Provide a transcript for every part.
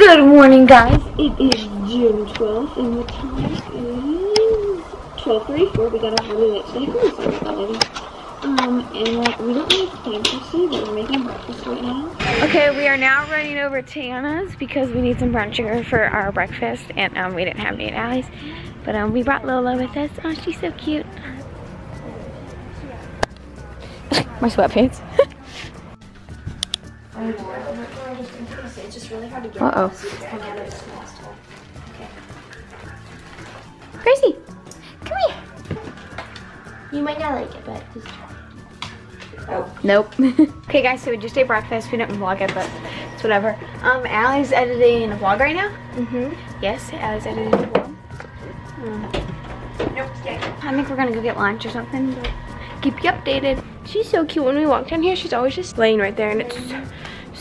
Good morning, guys. It is June 12th, and the time is 12.34. We got a early late today. Who sorry about that, Um, and uh, we don't have time to see, but we're making breakfast right now. Okay, we are now running over to Anna's because we need some brown sugar for our breakfast, and um, we didn't have any at Allie's. But um, we brought Lola with us. Oh, she's so cute. My sweatpants. It's just really hard to get Uh-oh. because it's coming out of the small store. Gracie, come here. You might not like it, but just try. Oh. Nope. okay guys, so we just ate breakfast. We didn't vlog it, but it's whatever. Um, Allie's editing a vlog right now. Mm-hmm. Yes, Allie's editing a vlog. Um, I think we're gonna go get lunch or something, but keep you updated. She's so cute. When we walk down here, she's always just laying right there, and it's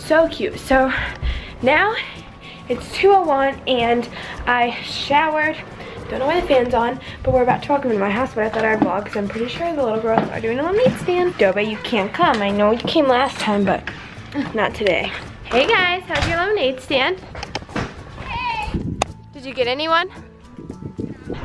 so cute. So now it's 2:01, and I showered. Don't know why the fan's on, but we're about to walk into my house, but I thought I'd vlog because I'm pretty sure the little girls are doing a lemonade stand. Doba, you can't come. I know you came last time, but not today. Hey guys, how's your lemonade stand? Hey. Did you get anyone?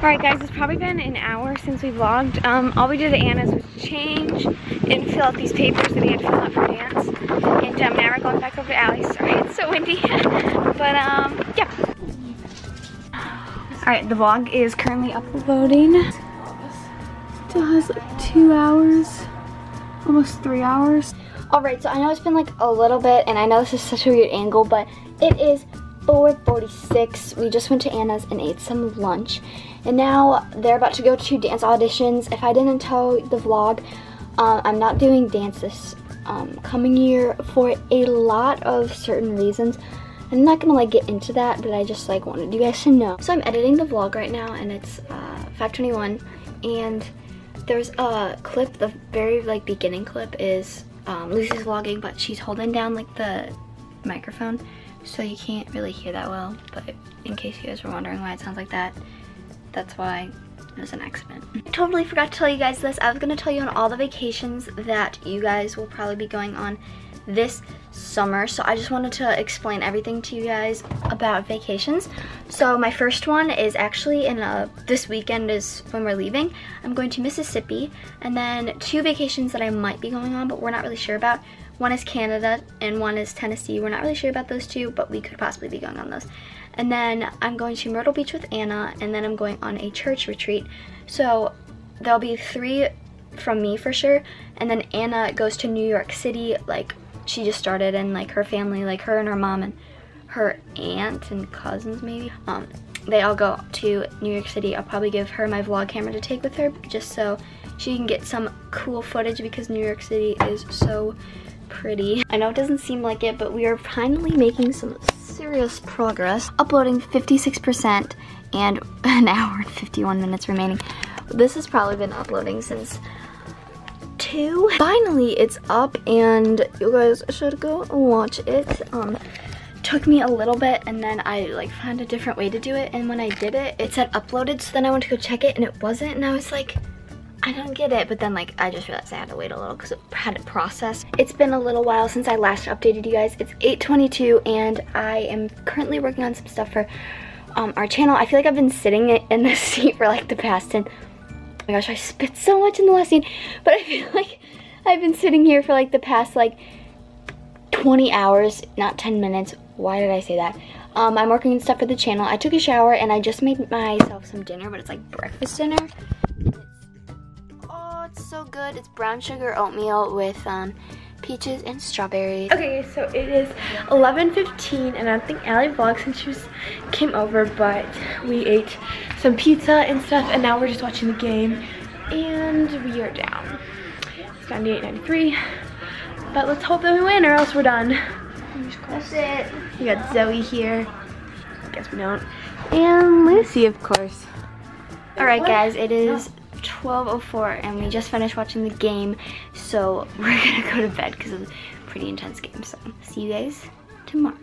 Alright guys, it's probably been an hour since we vlogged. Um, all we did at Anna's was change and fill out these papers that we had to fill out for dance. And um, now we're going back over to Allie's. Sorry, it's so windy. but um, yeah. Alright, the vlog is currently uploading. Still has like two hours, almost three hours. Alright, so I know it's been like a little bit, and I know this is such a weird angle, but it is 4.46. We just went to Anna's and ate some lunch. And now they're about to go to dance auditions. If I didn't tell the vlog, uh, I'm not doing dance this um, coming year for a lot of certain reasons. I'm not gonna like get into that, but I just like wanted you guys to know. So I'm editing the vlog right now, and it's uh, 521, and there's a clip. The very like beginning clip is um, Lucy's vlogging, but she's holding down like the microphone, so you can't really hear that well. But in case you guys were wondering why it sounds like that, that's why it was an accident. I totally forgot to tell you guys this. I was gonna tell you on all the vacations that you guys will probably be going on this summer. So I just wanted to explain everything to you guys about vacations. So my first one is actually in a, this weekend is when we're leaving. I'm going to Mississippi and then two vacations that I might be going on but we're not really sure about. One is Canada and one is Tennessee. We're not really sure about those two, but we could possibly be going on those. And then I'm going to Myrtle Beach with Anna and then I'm going on a church retreat. So there'll be three from me for sure. And then Anna goes to New York City like she just started and like her family, like her and her mom and her aunt and cousins maybe. Um, they all go to New York City. I'll probably give her my vlog camera to take with her just so she can get some cool footage because New York City is so pretty. I know it doesn't seem like it, but we are finally making some serious progress. Uploading 56% and an hour and 51 minutes remaining. This has probably been uploading since two. Finally, it's up and you guys should go watch it. Um, took me a little bit and then I like found a different way to do it and when I did it, it said uploaded so then I went to go check it and it wasn't and I was like, I don't get it, but then like I just realized I had to wait a little because it had to process. It's been a little while since I last updated you guys. It's 8.22 and I am currently working on some stuff for um, our channel. I feel like I've been sitting in this seat for like the past 10, oh my gosh, I spit so much in the last scene, but I feel like I've been sitting here for like the past like 20 hours, not 10 minutes. Why did I say that? Um, I'm working on stuff for the channel. I took a shower and I just made myself some dinner, but it's like breakfast dinner. It's, oh, it's so good. It's brown sugar oatmeal with um, peaches and strawberries. Okay, so it is 11.15 and I don't think Allie vlogged since she was, came over, but we ate some pizza and stuff and now we're just watching the game and we are down. It's 98.93, but let's hope that we win or else we're done. That's it. We got Zoe here. I Guess we don't. And Lucy, of course. All right, guys, it is 12.04 and we just finished watching the game. So we're gonna go to bed because of a pretty intense game. So see you guys tomorrow.